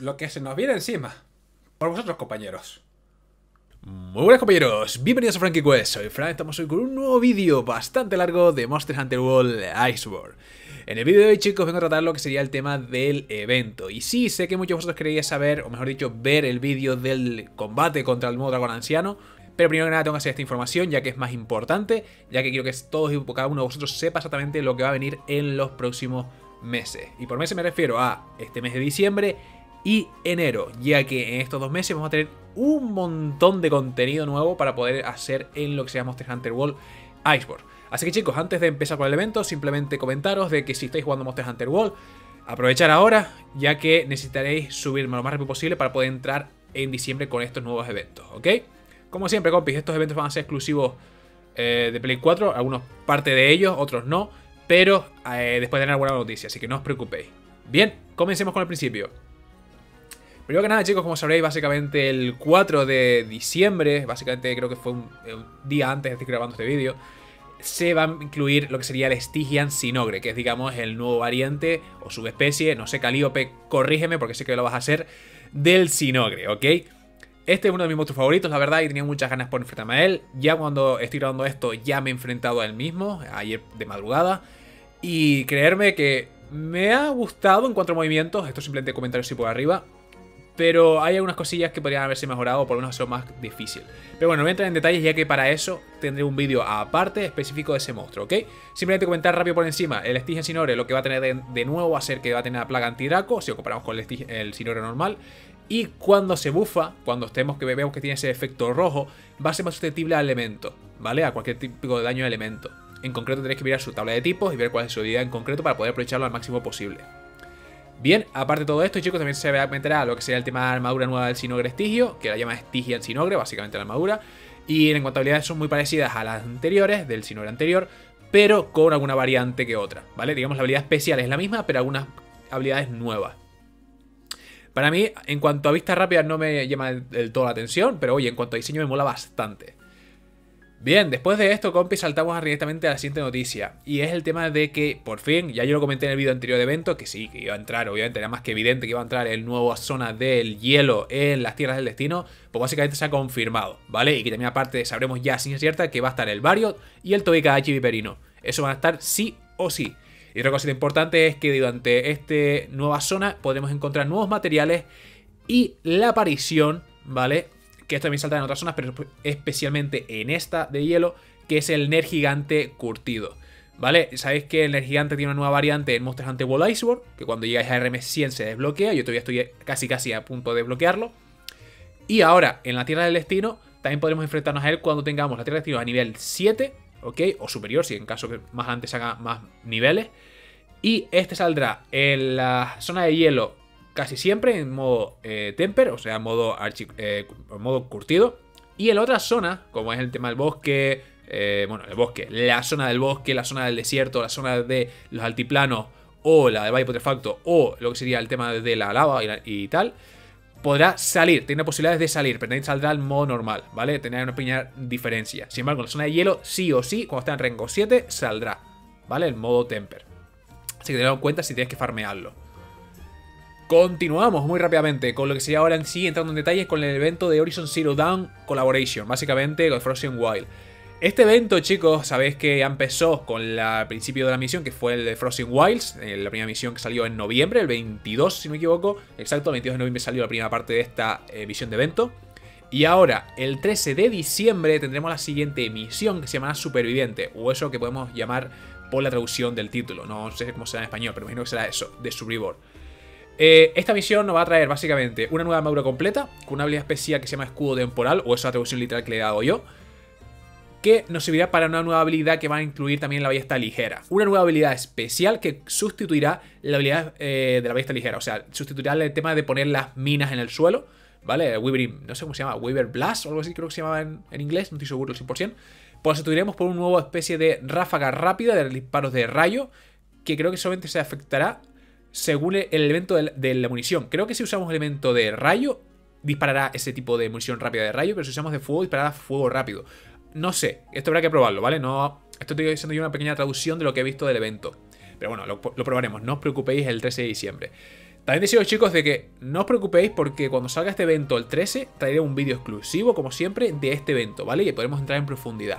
lo que se nos viene encima. Por vosotros, compañeros. Muy buenas compañeros, bienvenidos a Frankie Quest, soy Frank, estamos hoy con un nuevo vídeo bastante largo de Monster Hunter World Iceborne. En el vídeo de hoy chicos vengo a tratar lo que sería el tema del evento, y sí, sé que muchos de vosotros queréis saber, o mejor dicho, ver el vídeo del combate contra el nuevo dragón anciano, pero primero que nada tengo que hacer esta información ya que es más importante, ya que quiero que todos y cada uno de vosotros sepa exactamente lo que va a venir en los próximos meses. Y por meses me refiero a este mes de diciembre y enero, ya que en estos dos meses vamos a tener un montón de contenido nuevo para poder hacer en lo que se llama Monster Hunter World Iceborne. Así que chicos, antes de empezar con el evento, simplemente comentaros de que si estáis jugando Monster Hunter World, aprovechar ahora, ya que necesitaréis subirme lo más rápido posible para poder entrar en diciembre con estos nuevos eventos, ¿ok? Como siempre, compis, estos eventos van a ser exclusivos eh, de Play 4, algunos parte de ellos, otros no, pero eh, después de tener alguna noticia, así que no os preocupéis. Bien, comencemos con el principio. Primero que nada, chicos, como sabréis, básicamente el 4 de diciembre, básicamente creo que fue un, día antes de estar grabando este vídeo, se va a incluir lo que sería el Stygian Sinogre, que es, digamos, el nuevo variante o subespecie, no sé, Calíope, corrígeme porque sé que lo vas a hacer, del Sinogre, ¿ok? Este es uno de mis monstruos favoritos, la verdad, y tenía muchas ganas por enfrentarme a él. Ya cuando estoy grabando esto, ya me he enfrentado a él mismo, ayer de madrugada. Y creerme que me ha gustado en cuanto a movimientos, esto simplemente comentarios así por arriba. Pero hay algunas cosillas que podrían haberse mejorado o por lo menos son más difícil. Pero bueno, no voy a entrar en detalles ya que para eso tendré un vídeo aparte específico de ese monstruo, ¿ok? Simplemente comentar rápido por encima. El Stygian Sinore lo que va a tener de, nuevo va a ser que va a tener la plaga antidraco, si lo comparamos con el, Sinore normal. Y cuando se bufa, cuando estemos que vemos que tiene ese efecto rojo, va a ser más susceptible a elementos, ¿vale? A cualquier tipo de daño de elemento. En concreto tenéis que mirar su tabla de tipos y ver cuál es su habilidad en concreto para poder aprovecharlo al máximo posible. Bien, aparte de todo esto, chicos, también se meterá lo que sería el tema de armadura nueva del Sinogre Estigio, que la llama Stygian Sinogre, básicamente la armadura. Y en cuanto a habilidades son muy parecidas a las anteriores, del Sinogre anterior, pero con alguna variante que otra, ¿vale? Digamos, la habilidad especial es la misma, pero algunas habilidades nuevas. Para mí, en cuanto a vista rápida no me llama del todo la atención, pero oye, en cuanto a diseño me mola bastante. Bien, después de esto, compi, saltamos directamente a la siguiente noticia. Y es el tema de que, por fin, ya yo lo comenté en el vídeo anterior de evento, que sí, que iba a entrar, obviamente, era más que evidente que iba a entrar el nuevo zona del hielo en las tierras del destino, pues básicamente se ha confirmado, ¿vale? Y que también aparte sabremos ya sin cierta que va a estar el Vario y el Tobikachi Viperino. Eso van a estar sí o sí. Y otra cosa importante es que durante esta nueva zona podremos encontrar nuevos materiales y la aparición, ¿vale? Que esto también salta en otras zonas, pero especialmente en esta de hielo, que es el Ner Gigante curtido. ¿Vale? Sabéis que el Ner Gigante tiene una nueva variante en Monster Hunter World Iceborne, que cuando llegáis a RM100 se desbloquea, yo todavía estoy casi casi a punto de desbloquearlo. Y ahora, en la Tierra del Destino, también podremos enfrentarnos a él cuando tengamos la Tierra del Destino a nivel 7, ¿ok? O superior, si en caso que más antes haga más niveles. Y este saldrá en la zona de hielo casi siempre en modo eh, temper, o sea, modo, eh, modo curtido. Y en la otra zona, como es el tema del bosque, eh, bueno, el bosque, la zona del bosque, la zona del desierto, la zona de los altiplanos, o la de Valle Putrefacto, o lo que sería el tema de la lava y, tal, podrá salir, tiene posibilidades de salir, pero también saldrá el modo normal, ¿vale? Tendrá una pequeña diferencia. Sin embargo, en la zona de hielo, sí o sí, cuando está en rango 7, saldrá, ¿vale? El modo temper. Así que tenedlo en cuenta si tienes que farmearlo. Continuamos muy rápidamente con lo que sería ahora en sí, entrando en detalles con el evento de Horizon Zero Dawn Collaboration, básicamente con Frozen Wild. Este evento, chicos, sabéis que empezó con el principio de la misión, que fue el de Frozen Wilds, eh, la primera misión que salió en noviembre, el 22, si no me equivoco. Exacto, el 22 de noviembre salió la primera parte de esta eh, misión de evento. Y ahora, el 13 de diciembre, tendremos la siguiente misión que se llamará Superviviente, o eso que podemos llamar por la traducción del título. No sé cómo será en español, pero imagino que será eso, de Survivor. Eh, esta misión nos va a traer básicamente una nueva armadura completa, con una habilidad especial que se llama escudo temporal, o esa traducción literal que le he dado yo, que nos servirá para una nueva habilidad que va a incluir también la ballesta ligera. Una nueva habilidad especial que sustituirá la habilidad eh, de la ballesta ligera, o sea, sustituirá el tema de poner las minas en el suelo, ¿vale? Weaver, no sé cómo se llama, Weaver Blast o algo así creo que se llamaba en, inglés, no estoy seguro al 100%. Pues sustituiremos por una nueva especie de ráfaga rápida de disparos de rayo, que creo que solamente se afectará según el elemento de la munición. Creo que si usamos el elemento de rayo, disparará ese tipo de munición rápida de rayo, pero si usamos de fuego, disparará fuego rápido. No sé, esto habrá que probarlo, ¿vale? No, esto estoy diciendo yo una pequeña traducción de lo que he visto del evento. Pero bueno, lo, probaremos, no os preocupéis el 13 de diciembre. También deciros chicos de que no os preocupéis porque cuando salga este evento el 13 traeré un vídeo exclusivo como siempre de este evento, ¿vale? Y podremos entrar en profundidad.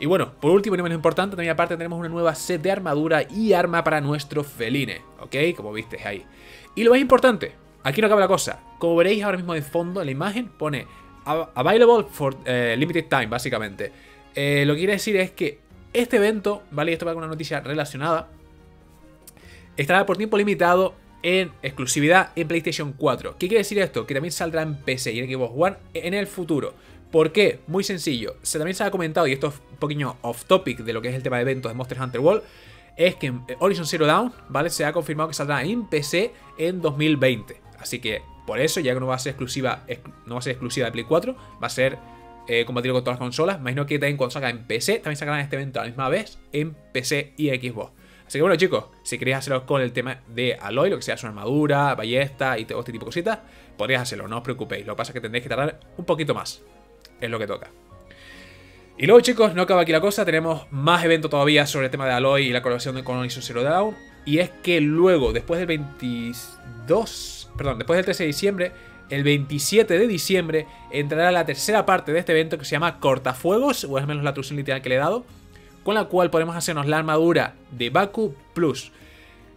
Y bueno, por último y menos importante, también aparte tenemos una nueva set de armadura y arma para nuestro feline, ¿ok? Como viste ahí. Y lo más importante, aquí no acaba la cosa, como veréis ahora mismo de fondo en la imagen, pone Available for eh, Limited Time, básicamente. Eh, lo que quiere decir es que este evento, ¿vale? Y esto va con una noticia relacionada, estará por tiempo limitado en exclusividad en PlayStation 4. ¿Qué quiere decir esto? Que también saldrá en PC y en Xbox One en el futuro. ¿Por qué? Muy sencillo. Se también se ha comentado, y esto es un poquito off topic de lo que es el tema de eventos de Monster Hunter World, es que Horizon Zero Dawn, ¿vale? Se ha confirmado que saldrá en PC en 2020. Así que por eso, ya que no va a ser exclusiva, no va a ser exclusiva de Play 4, va a ser eh, compatible con todas las consolas. Imagino que también cuando salga en PC, también sacarán este evento a la misma vez en PC y Xbox. Así que bueno chicos, si queréis hacerlo con el tema de Aloy, lo que sea su armadura, ballesta y todo este tipo de cositas, podríais hacerlo, no os preocupéis. Lo que pasa es que tendréis que tardar un poquito más. Es lo que toca. Y luego chicos, no acaba aquí la cosa, tenemos más eventos todavía sobre el tema de Aloy y la colaboración con Horizon Zero Dawn. Y es que luego, después del 22, perdón, después del 13 de diciembre, el 27 de diciembre entrará la tercera parte de este evento que se llama Cortafuegos, o es menos la traducción literal que le he dado, con la cual podemos hacernos la armadura de Baku Plus.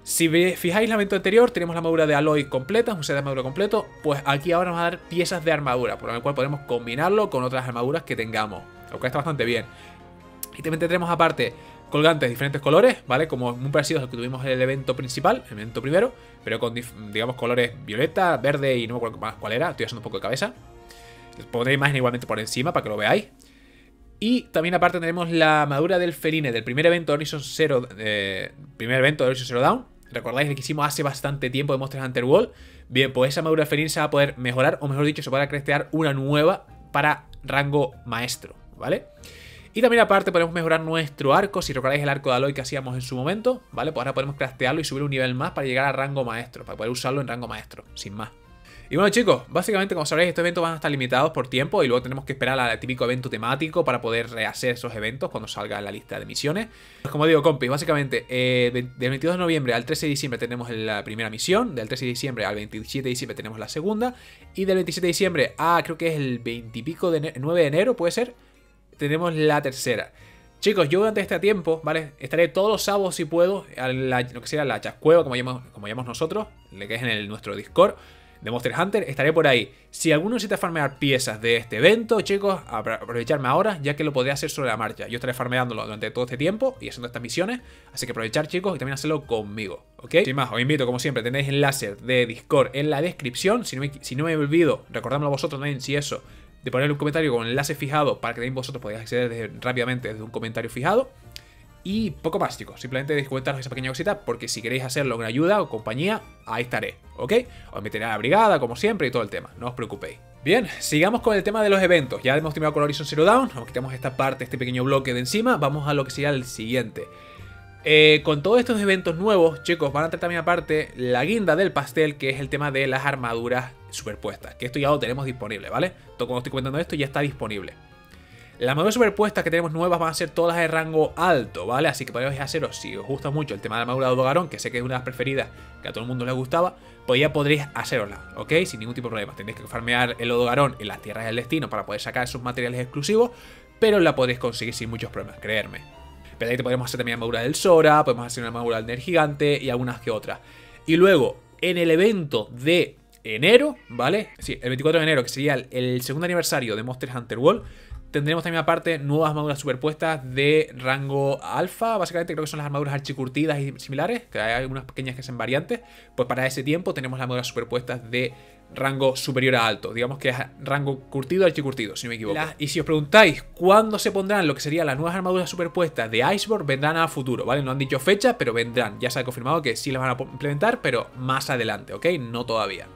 Si fijáis el evento anterior, tenemos la armadura de Aloy completa, un set de armadura completo, pues aquí ahora nos va a dar piezas de armadura, por lo cual podemos combinarlo con otras armaduras que tengamos, lo cual está bastante bien. Y también tendremos aparte colgantes de diferentes colores, ¿vale? Como muy parecidos al que tuvimos en el evento principal, el evento primero, pero con, digamos, colores violeta, verde y no me acuerdo más cuál era, estoy haciendo un poco de cabeza. Les pondré imagen igualmente por encima para que lo veáis. Y también aparte tenemos la armadura del Feline del primer evento de Horizon Zero, eh, primer evento de Horizon Zero Dawn. ¿Recordáis el que hicimos hace bastante tiempo de Monster Hunter World? Bien, pues esa armadura del Feline se va a poder mejorar, o mejor dicho, se podrá crear una nueva para rango maestro, ¿vale? Y también aparte podemos mejorar nuestro arco, si recordáis el arco de Aloy que hacíamos en su momento, ¿vale? Pues ahora podemos craftearlo y subir un nivel más para llegar a rango maestro, para poder usarlo en rango maestro, sin más. Y bueno chicos, básicamente como sabréis estos eventos van a estar limitados por tiempo y luego tenemos que esperar al típico evento temático para poder rehacer esos eventos cuando salga la lista de misiones. Pues como digo compis, básicamente eh, del 22 de noviembre al 13 de diciembre tenemos la primera misión, del 13 de diciembre al 27 de diciembre tenemos la segunda y del 27 de diciembre a creo que es el 20 y pico de 9 de enero puede ser, tenemos la tercera. Chicos, yo durante este tiempo, ¿vale? Estaré todos los sábados si puedo, a lo que sea la chascueva, como llamamos, como llamamos nosotros, que es en el, nuestro Discord de Monster Hunter, estaré por ahí. Si alguno necesita farmear piezas de este evento, chicos, aprovecharme ahora, ya que lo podré hacer sobre la marcha. Yo estaré farmeándolo durante todo este tiempo y haciendo estas misiones, así que aprovechar, chicos, y también hacerlo conmigo, ¿ok? Sin más, os invito, como siempre, tenéis enlace de Discord en la descripción. Si no me, si no me olvido, vosotros también, si eso, de poner un comentario con enlace fijado para que también vosotros podáis acceder rápidamente desde un comentario fijado. Y poco más, chicos. Simplemente comentaros esa pequeña cosita porque si queréis hacerlo con ayuda o compañía, ahí estaré, ¿ok? Os meteré a la brigada, como siempre, y todo el tema. No os preocupéis. Bien, sigamos con el tema de los eventos. Ya hemos terminado con Horizon Zero Dawn. Nos quitamos esta parte, este pequeño bloque de encima. Vamos a lo que sería el siguiente. Eh, con todos estos eventos nuevos, chicos, van a traer también aparte la guinda del pastel, que es el tema de las armaduras superpuestas. Que esto ya lo tenemos disponible, ¿vale? Todo cuando estoy comentando esto ya está disponible. Las armaduras superpuestas que tenemos nuevas van a ser todas de rango alto, ¿vale? Así que podéis haceros, si os gusta mucho el tema de la armadura de Odogarón, que sé que es una de las preferidas que a todo el mundo le gustaba, pues ya podréis hacerosla, ¿ok? Sin ningún tipo de problema. Tenéis que farmear el Odogarón en las tierras del destino para poder sacar esos materiales exclusivos, pero la podéis conseguir sin muchos problemas, creerme. Pero ahí te podemos hacer también armadura del Sora, podemos hacer una armadura del Gigante y algunas que otras. Y luego, en el evento de enero, ¿vale? Sí, el 24 de enero, que sería el, el segundo aniversario de Monster Hunter World, Tendremos también aparte nuevas armaduras superpuestas de rango alfa, básicamente creo que son las armaduras archicurtidas y similares, que hay algunas pequeñas que son variantes, pues para ese tiempo tenemos las armaduras superpuestas de rango superior a alto, digamos que es rango curtido archicurtido, si no me equivoco. y si os preguntáis cuándo se pondrán lo que serían las nuevas armaduras superpuestas de Iceborne, vendrán a futuro, ¿vale? No han dicho fecha, pero vendrán, ya se ha confirmado que sí las van a implementar, pero más adelante, ¿ok? No todavía.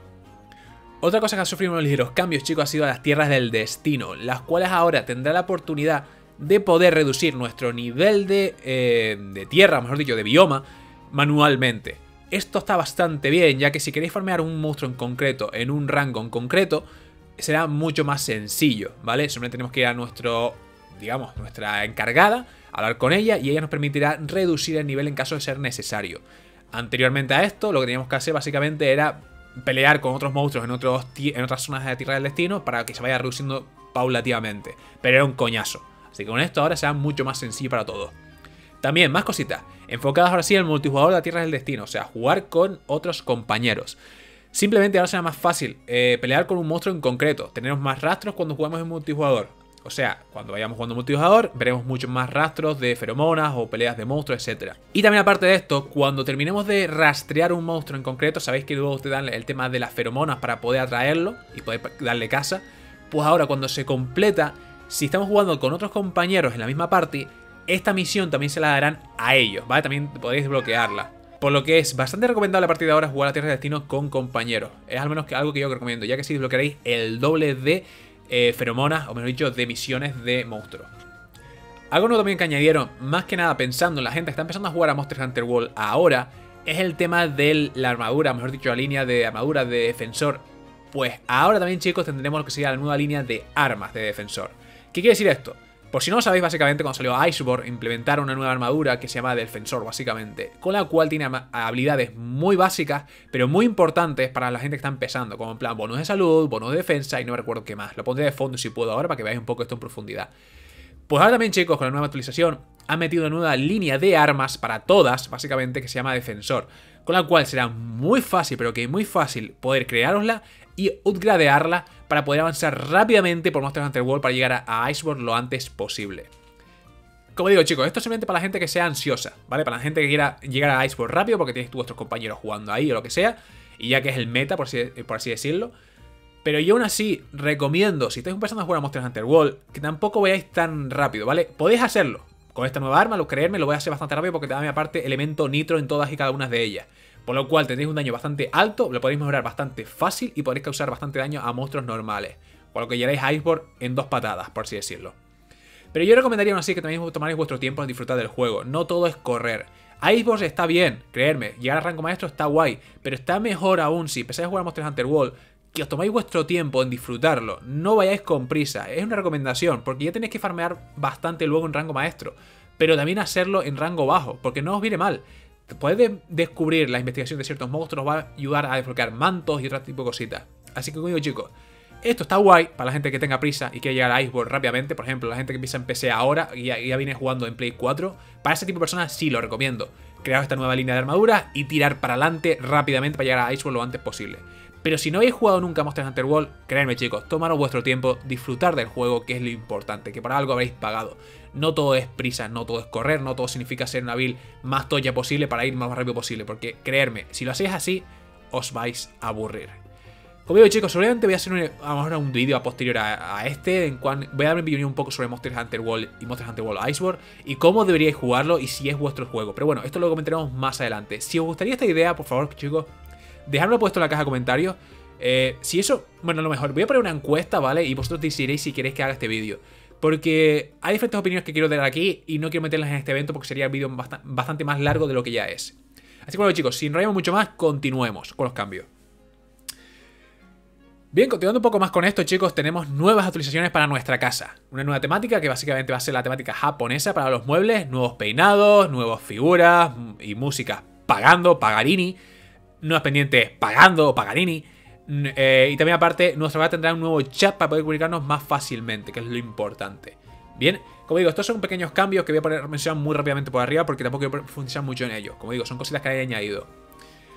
Otra cosa que ha sufrido unos ligeros cambios, chicos, ha sido las tierras del destino, las cuales ahora tendrán la oportunidad de poder reducir nuestro nivel de, eh, de tierra, mejor dicho, de bioma, manualmente. Esto está bastante bien, ya que si queréis farmear un monstruo en concreto, en un rango en concreto, será mucho más sencillo, ¿vale? Simplemente tenemos que ir a nuestro, digamos, nuestra encargada, hablar con ella y ella nos permitirá reducir el nivel en caso de ser necesario. Anteriormente a esto, lo que teníamos que hacer básicamente era pelear con otros monstruos en, otros en otras zonas de la Tierra del Destino para que se vaya reduciendo paulativamente. Pero era un coñazo. Así que con esto ahora será mucho más sencillo para todos. También, más cositas. Enfocadas ahora sí en el multijugador de la Tierra del Destino. O sea, jugar con otros compañeros. Simplemente ahora será más fácil eh, pelear con un monstruo en concreto. Tenemos más rastros cuando jugamos en multijugador. O sea, cuando vayamos jugando multijugador, veremos muchos más rastros de feromonas o peleas de monstruos, etc. Y también aparte de esto, cuando terminemos de rastrear un monstruo en concreto, sabéis que luego te dan el tema de las feromonas para poder atraerlo y poder darle casa. Pues ahora cuando se completa, si estamos jugando con otros compañeros en la misma party, esta misión también se la darán a ellos, ¿vale? También podréis desbloquearla. Por lo que es bastante recomendable a partir de ahora jugar a Tierra de Destino con compañeros. Es al menos algo que yo recomiendo, ya que si desbloquearéis el doble de eh, feromonas, o mejor dicho, de misiones de monstruos. Algo nuevo también que añadieron, más que nada pensando en la gente que está empezando a jugar a Monster Hunter World ahora, es el tema de la armadura, mejor dicho, la línea de armadura de defensor. Pues ahora también, chicos, tendremos lo que sería la nueva línea de armas de defensor. ¿Qué quiere decir esto? Por si no lo sabéis, básicamente cuando salió Iceborne implementaron una nueva armadura que se llama Defensor, básicamente, con la cual tiene habilidades muy básicas, pero muy importantes para la gente que está empezando, como en plan bonus de salud, bonus de defensa y no recuerdo qué más. Lo pondré de fondo si puedo ahora para que veáis un poco esto en profundidad. Pues ahora también, chicos, con la nueva actualización han metido una nueva línea de armas para todas, básicamente, que se llama Defensor, con la cual será muy fácil, pero que muy fácil poder crearosla y upgradearla para poder avanzar rápidamente por Monster Hunter World para llegar a Iceborne lo antes posible. Como digo chicos, esto es simplemente para la gente que sea ansiosa, ¿vale? Para la gente que quiera llegar a Iceborne rápido porque tienes tú vuestros compañeros jugando ahí o lo que sea, y ya que es el meta, por así, por así decirlo. Pero yo aún así recomiendo, si estáis empezando a jugar a Monster Hunter World, que tampoco vayáis tan rápido, ¿vale? Podéis hacerlo. Con esta nueva arma, lo creerme, lo voy a hacer bastante rápido porque te da mi aparte elemento nitro en todas y cada una de ellas. Por lo cual tendréis un daño bastante alto, lo podéis mejorar bastante fácil y podréis causar bastante daño a monstruos normales. Por lo que llegaréis a Iceborne en dos patadas, por así decirlo. Pero yo recomendaría aún así que también tomaréis vuestro tiempo en disfrutar del juego. No todo es correr. Iceborne está bien, creerme, llegar a rango maestro está guay, pero está mejor aún si empezáis a jugar a Monster Hunter World que os tomáis vuestro tiempo en disfrutarlo, no vayáis con prisa, es una recomendación, porque ya tenéis que farmear bastante luego en rango maestro, pero también hacerlo en rango bajo, porque no os viene mal puedes descubrir la investigación de ciertos monstruos, va a ayudar a desbloquear mantos y otro tipo de cositas. Así que como digo chicos, esto está guay para la gente que tenga prisa y quiere llegar a Iceborne rápidamente. Por ejemplo, la gente que empieza en PC ahora y ya, viene jugando en Play 4. Para ese tipo de personas sí lo recomiendo. Crear esta nueva línea de armadura y tirar para adelante rápidamente para llegar a Iceborne lo antes posible. Pero si no habéis jugado nunca Monster Hunter World, créanme chicos, tomaros vuestro tiempo, disfrutar del juego, que es lo importante, que para algo habréis pagado. No todo es prisa, no todo es correr, no todo significa ser una build más toya posible para ir más rápido posible, porque creerme, si lo hacéis así, os vais a aburrir. Como digo chicos, seguramente voy a hacer un, a un vídeo a posterior a, este, en cual voy a dar mi opinión un poco sobre Monster Hunter World y Monster Hunter World Iceborne, y cómo deberíais jugarlo y si es vuestro juego. Pero bueno, esto lo comentaremos más adelante. Si os gustaría esta idea, por favor chicos, Dejadlo puesto en la caja de comentarios. Eh, si eso, bueno, lo mejor, voy a poner una encuesta, ¿vale? Y vosotros decidiréis si queréis que haga este vídeo. Porque hay diferentes opiniones que quiero dar aquí y no quiero meterlas en este evento porque sería el vídeo bastante más largo de lo que ya es. Así que bueno chicos, sin enrollamos mucho más, continuemos con los cambios. Bien, continuando un poco más con esto, chicos, tenemos nuevas actualizaciones para nuestra casa. Una nueva temática que básicamente va a ser la temática japonesa para los muebles, nuevos peinados, nuevas figuras y música pagando, pagarini nuevas pendientes pagando o Pagarini. Eh, y también aparte, nuestro hogar tendrá un nuevo chat para poder comunicarnos más fácilmente, que es lo importante. Bien, como digo, estos son pequeños cambios que voy a poner mencionar muy rápidamente por arriba porque tampoco quiero profundizar mucho en ellos. Como digo, son cositas que he añadido.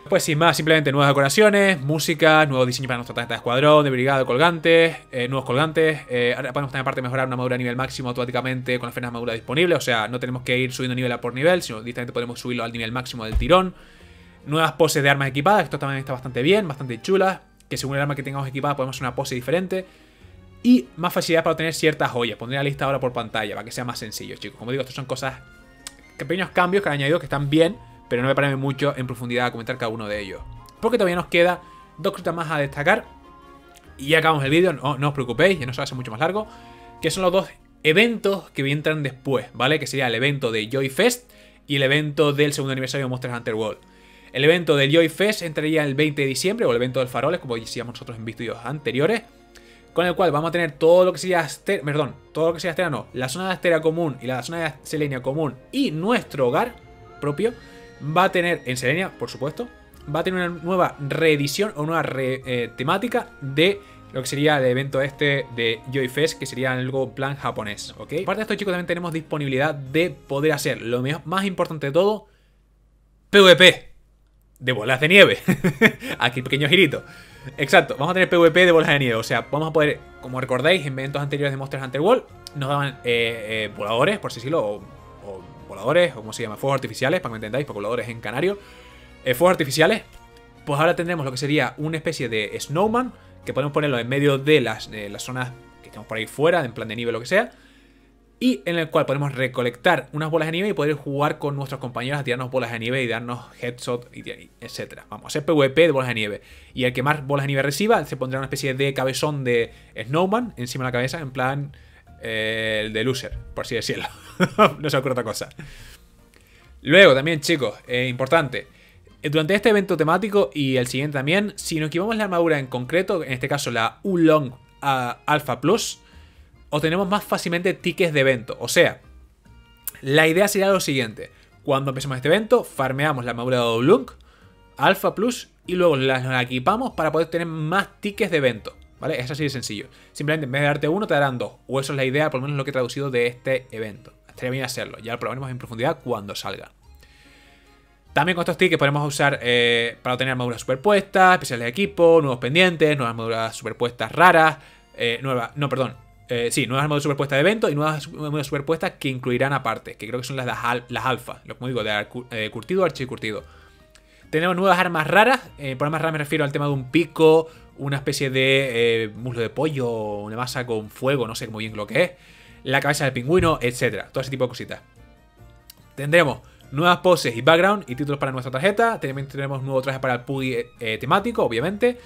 Pues sin más, simplemente nuevas decoraciones, música, nuevos diseños para nuestra tarjeta de escuadrón, de brigada, colgantes, eh, nuevos colgantes. Eh, ahora podemos también aparte mejorar una armadura a nivel máximo automáticamente con las frenas de armadura disponibles. O sea, no tenemos que ir subiendo nivel a por nivel, sino directamente podemos subirlo al nivel máximo del tirón. Nuevas poses de armas equipadas, esto también está bastante bien, bastante chula. Que según el arma que tengamos equipada podemos hacer una pose diferente. Y más facilidad para obtener ciertas joyas. Pondré la lista ahora por pantalla para que sea más sencillo, chicos. Como digo, estos son cosas, pequeños cambios que han añadido que están bien, pero no me parece mucho en profundidad a comentar cada uno de ellos. Porque todavía nos queda dos cosas más a destacar. Y ya acabamos el vídeo, no, os preocupéis, ya no se hacer mucho más largo. Que son los dos eventos que entran después, ¿vale? Que sería el evento de Joy Fest y el evento del segundo aniversario de Monster Hunter World. El evento del Joy Fest entraría el 20 de diciembre, o el evento del faroles, como decíamos nosotros en vídeos anteriores. Con el cual vamos a tener todo lo que sea Astera, perdón, todo lo que sea no, la zona de Astera común y la zona de Selenia común y nuestro hogar propio va a tener, en Selenia, por supuesto, va a tener una nueva reedición o nueva eh, temática de lo que sería el evento este de Joy Fest, que sería algo plan japonés, ¿ok? Aparte de esto, chicos, también tenemos disponibilidad de poder hacer lo más importante de todo, PvP de bolas de nieve. Aquí pequeño girito. Exacto, vamos a tener PvP de bolas de nieve. O sea, vamos a poder, como recordáis, en eventos anteriores de Monster Hunter World, nos daban eh, eh, voladores, por así decirlo, o, voladores, o como se llama, fuegos artificiales, para que me entendáis, porque voladores en canario. Eh, fuegos artificiales. Pues ahora tendremos lo que sería una especie de snowman, que podemos ponerlo en medio de las, las zonas que tenemos por ahí fuera, en plan de nieve o lo que sea y en el cual podemos recolectar unas bolas de nieve y poder jugar con nuestros compañeros a tirarnos bolas de nieve y darnos headshot, y, etc. Vamos hacer PvP de bolas de nieve. Y el que más bolas de nieve reciba se pondrá una especie de cabezón de Snowman encima de la cabeza, en plan eh, el de loser, por así decirlo. no se ocurre otra cosa. Luego también, chicos, eh, importante. Durante este evento temático y el siguiente también, si nos equivocamos la armadura en concreto, en este caso la Ulong Alpha Plus, obtenemos más fácilmente tickets de evento. O sea, la idea sería lo siguiente. Cuando empecemos este evento, farmeamos la armadura de Oblunk, Alpha Plus, y luego la, equipamos para poder tener más tickets de evento. ¿Vale? Es así de sencillo. Simplemente en vez de darte uno, te darán dos. O eso es la idea, por lo menos lo que he traducido de este evento. Estaría bien hacerlo. Ya lo probaremos en profundidad cuando salga. También con estos tickets podemos usar eh, para obtener armaduras superpuestas, especiales de equipo, nuevos pendientes, nuevas armaduras superpuestas raras, eh, nueva, no, perdón, eh, sí, nuevas armaduras superpuestas de evento y nuevas armaduras superpuestas que incluirán aparte, que creo que son las, las alfa, lo como digo, de eh, curtido, archicurtido. Tenemos nuevas armas raras, eh, por armas raras me refiero al tema de un pico, una especie de muslo de pollo, una masa con fuego, no sé muy bien lo que es, la cabeza del pingüino, etcétera, todo ese tipo de cositas. Tendremos nuevas poses y background y títulos para nuestra tarjeta, también tendremos nuevo traje para el PUI temático, obviamente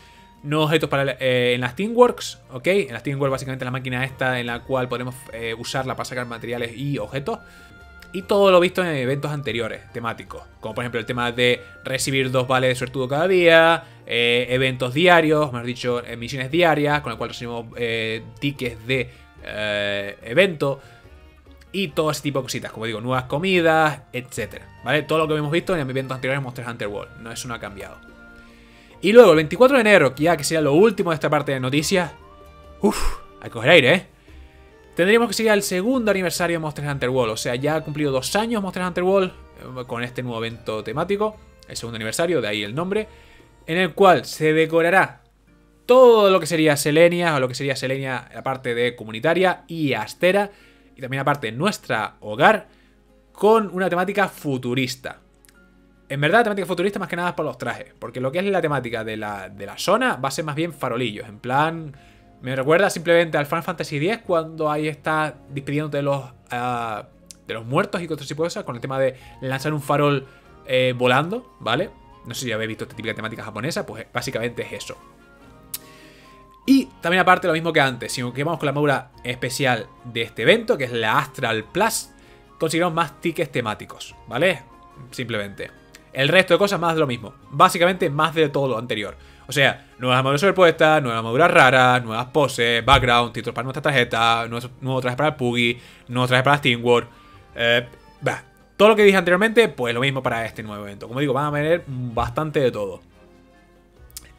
nuevos objetos para, eh, en las Teamworks, ¿ok? En las Teamworks básicamente la máquina esta en la cual podemos eh, usarla para sacar materiales y objetos. Y todo lo visto en eventos anteriores, temáticos. Como por ejemplo el tema de recibir dos vales de suertudo cada día, eh, eventos diarios, mejor dicho, misiones diarias, con el cual recibimos tickets de evento. Y todo ese tipo de cositas, como digo, nuevas comidas, etc. ¿Vale? Todo lo que hemos visto en eventos anteriores en Monster Hunter World. No, eso no ha cambiado. Y luego, el 24 de enero, que ya que sea lo último de esta parte de noticias. Uff, hay que coger aire, ¿eh? Tendríamos que seguir el segundo aniversario de Monster Hunter World. O sea, ya ha cumplido dos años Monster Hunter World eh, con este nuevo evento temático. El segundo aniversario, de ahí el nombre. En el cual se decorará todo lo que sería Selenia, o lo que sería Selenia, la parte de comunitaria y Astera. Y también la parte de nuestra hogar, con una temática futurista. En verdad, la temática futurista más que nada es por los trajes. Porque lo que es la temática de la, zona va a ser más bien farolillos. En plan, me recuerda simplemente al Final Fantasy X cuando ahí está despidiéndote de los, ah, de los muertos y tipo de cosas. Con el tema de lanzar un farol eh, volando, ¿vale? No sé si habéis visto esta típica temática japonesa. Pues básicamente es eso. Y también aparte lo mismo que antes. Si nos vamos con la armadura especial de este evento, que es la Astral Plus, conseguiremos más tickets temáticos, ¿vale? Simplemente. El resto de cosas más de lo mismo. Básicamente más de todo lo anterior. O sea, nuevas armaduras superpuestas, nuevas armaduras raras, nuevas poses, background, títulos para nuestra tarjeta, nuevo, traje para el Puggy, nuevo traje para Steamworld. Eh, todo lo que dije anteriormente, pues lo mismo para este nuevo evento. Como digo, van a venir bastante de todo.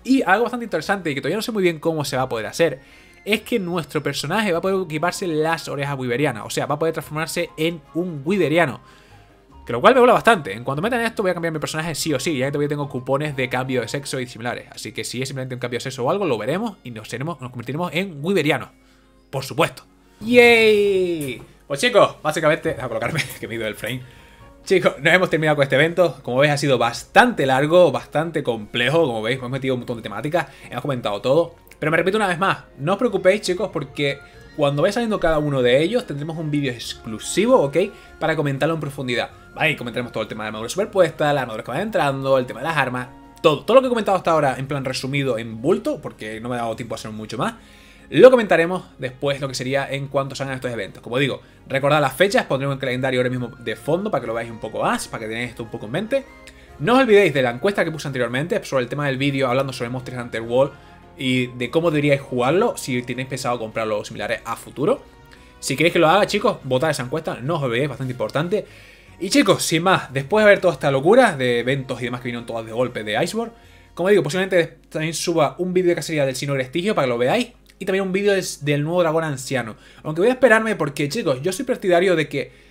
Y algo bastante interesante y que todavía no sé muy bien cómo se va a poder hacer, es que nuestro personaje va a poder equiparse las orejas wiberianas. O sea, va a poder transformarse en un wiberiano. Que lo cual me mola bastante. En cuanto metan esto voy a cambiar mi personaje sí o sí. Ya que todavía tengo cupones de cambio de sexo y similares. Así que si es simplemente un cambio de sexo o algo, lo veremos y nos, seremos, nos convertiremos en Wiberiano. Por supuesto. ¡Yay! Pues chicos, básicamente... A colocarme que me ido el frame. Chicos, nos hemos terminado con este evento. Como veis ha sido bastante largo, bastante complejo. Como veis, hemos metido un montón de temáticas. Hemos comentado todo. Pero me repito una vez más, no os preocupéis chicos porque cuando vaya saliendo cada uno de ellos tendremos un vídeo exclusivo, ¿ok? Para comentarlo en profundidad. Ahí comentaremos todo el tema de la armadura superpuesta, la armadura que van entrando, el tema de las armas, todo. Todo lo que he comentado hasta ahora en plan resumido en bulto, porque no me ha dado tiempo a hacer mucho más. Lo comentaremos después lo que sería en cuanto salgan estos eventos. Como digo, recordad las fechas, pondremos el calendario ahora mismo de fondo para que lo veáis un poco más, para que tengáis esto un poco en mente. No os olvidéis de la encuesta que puse anteriormente sobre el tema del vídeo hablando sobre Monster Hunter World y de cómo deberíais jugarlo si tenéis pensado comprarlo similares a futuro. Si queréis que lo haga, chicos, votad esa encuesta, no os olvidéis, bastante importante. Y chicos, sin más, después de ver toda esta locura de eventos y demás que vinieron todas de golpe de Iceborne, como digo, posiblemente también suba un vídeo de cacería del Sino Prestigio para que lo veáis. Y también un vídeo del nuevo dragón anciano. Aunque voy a esperarme porque, chicos, yo soy partidario de que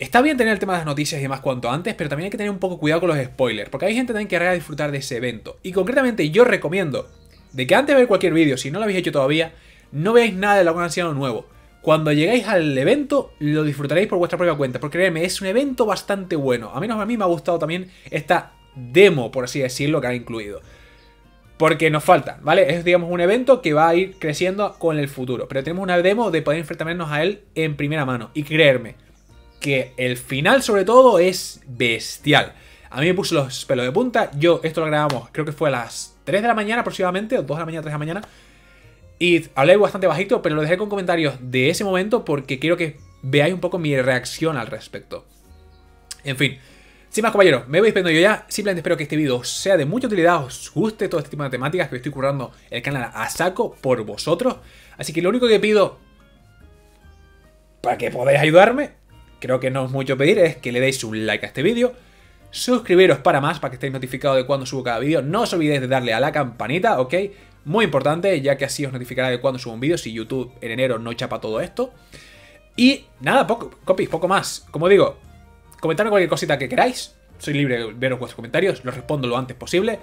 Está bien tener el tema de las noticias y demás cuanto antes, pero también hay que tener un poco cuidado con los spoilers, porque hay gente también que a disfrutar de ese evento. Y concretamente yo recomiendo de que antes de ver cualquier vídeo, si no lo habéis hecho todavía, no veáis nada de dragón anciano nuevo. Cuando lleguéis al evento, lo disfrutaréis por vuestra propia cuenta, porque créeme, es un evento bastante bueno. A menos a mí me ha gustado también esta demo, por así decirlo, que ha incluido. Porque nos falta, ¿vale? Es, digamos, un evento que va a ir creciendo con el futuro. Pero tenemos una demo de poder enfrentarnos a él en primera mano. Y creerme, que el final, sobre todo, es bestial. A mí me puso los pelos de punta. Yo, esto lo grabamos, creo que fue a las 3 de la mañana aproximadamente, o 2 de la mañana, 3 de la mañana. Y hablé bastante bajito, pero lo dejé con comentarios de ese momento porque quiero que veáis un poco mi reacción al respecto. En fin, sin más compañeros, me voy despidiendo yo ya. Simplemente espero que este vídeo sea de mucha utilidad, os guste todo este tipo de temáticas que estoy currando el canal a saco por vosotros. Así que lo único que pido para que podáis ayudarme, creo que no es mucho pedir, es que le deis un like a este vídeo. Suscribiros para más, para que estéis notificados de cuando subo cada vídeo. No os olvidéis de darle a la campanita, ¿ok? Muy importante, ya que así os notificará de cuando subo un vídeo, si YouTube en enero no chapa todo esto. Y nada, poco, copies, poco más. Como digo, comentadme cualquier cosita que queráis. Soy libre de veros vuestros comentarios, los respondo lo antes posible.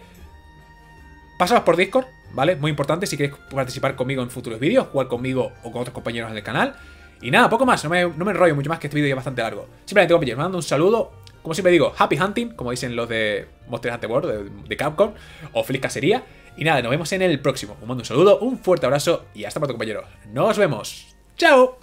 Pasaos por Discord, ¿vale? Muy importante si queréis participar conmigo en futuros vídeos, jugar conmigo o con otros compañeros del canal. Y nada, poco más, no me, no me enrollo mucho más que este vídeo ya es bastante largo. Simplemente, compañeros, mando un saludo. Como siempre digo, Happy Hunting, como dicen los de Monster Hunter World, de, Capcom, o Feliz Cacería. Y nada, nos vemos en el próximo. Os mando un saludo, un fuerte abrazo y hasta pronto, compañeros. Nos vemos. ¡Chao!